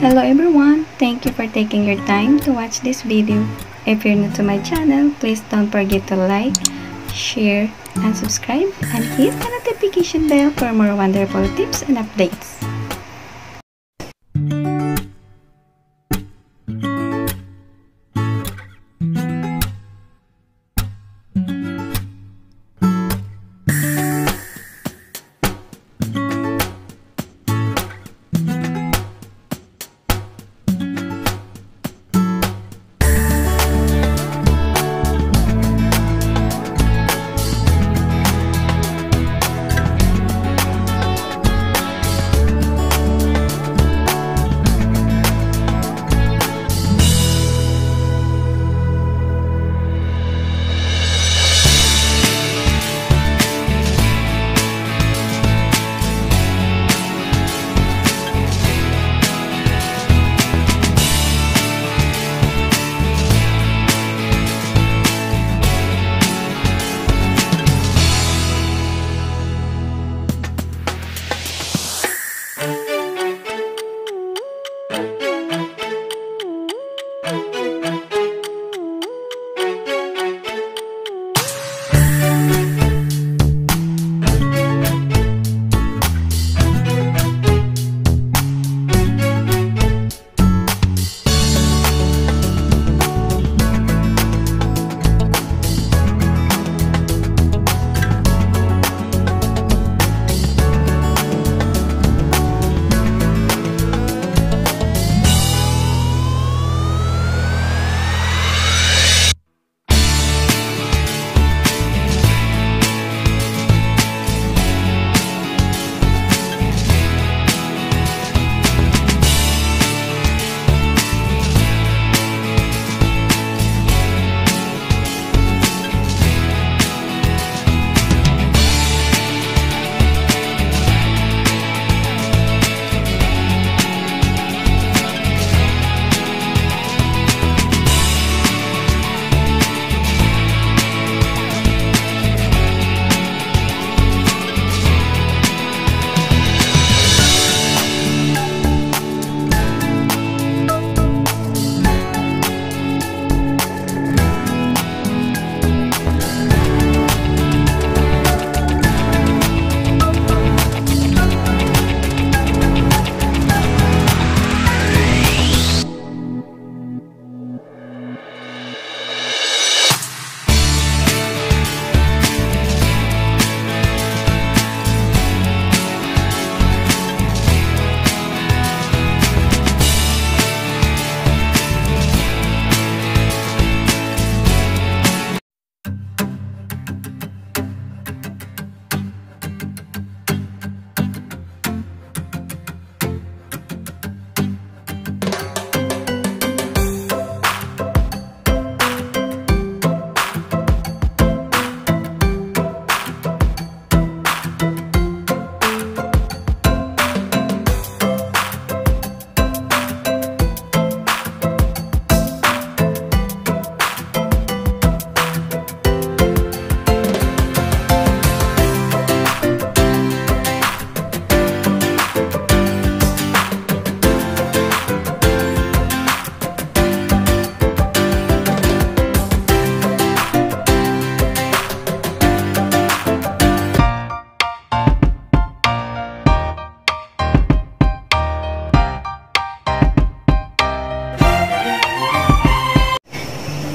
Hello everyone! Thank you for taking your time to watch this video. If you're new to my channel, please don't forget to like, share, and subscribe and hit the notification bell for more wonderful tips and updates.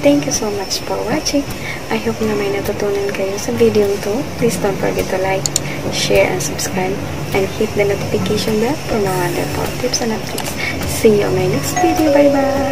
Thank you so much for watching. I hope na may natutunan kayo sa video to. Please don't forget to like, share, and subscribe. And hit the notification bell for more wonderful tips and updates. See you on my next video. Bye-bye!